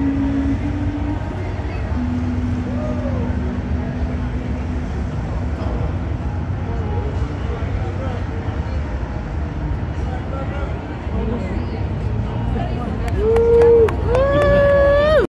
Thank you.